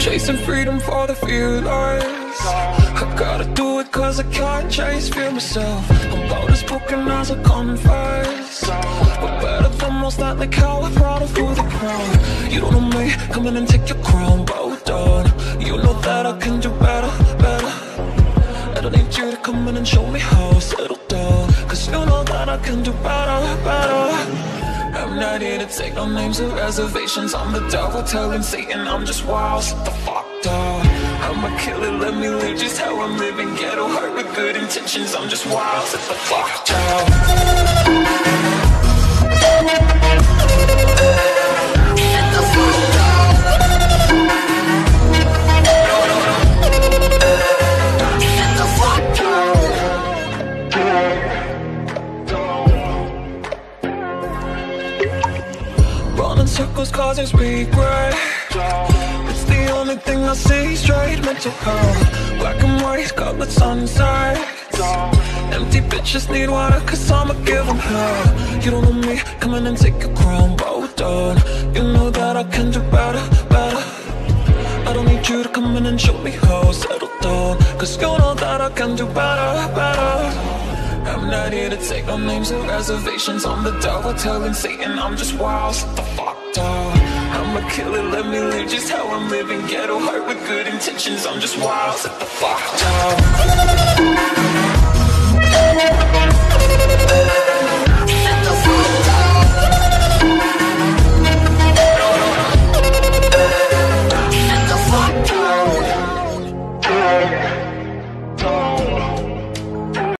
chasing freedom for the few fearless I gotta do it cause I can't chase fear myself. I'm bold as broken as I confess. But better than most likely how I brought it through the crown You don't know me, come in and take your crown, bow down. You know that I can do better, better. I don't need you to come in and show me how. Settle down, cause you know that I can do better, better here to take no names or reservations. I'm the devil telling Satan I'm just wild, shut the fuck down I'm a killer, let me live just how I'm living. Ghetto heart with good intentions. I'm just wild, shut the fuck down circles causing regret. It's the only thing I see straight mental health Black and white, colored sunset. Empty bitches need water cause I'ma give them hell. You don't know me, come in and take a crown, bow down You know that I can do better, better. I don't need you to come in and show me how, settle down. Cause you know that I can do better, better. I'm not here to take no names or reservations. I'm the devil telling Satan I'm just wild, shut the fuck I'm a killer, let me live just how I'm living. Ghetto heart with good intentions, I'm just wild. Set the fuck down. Yeah.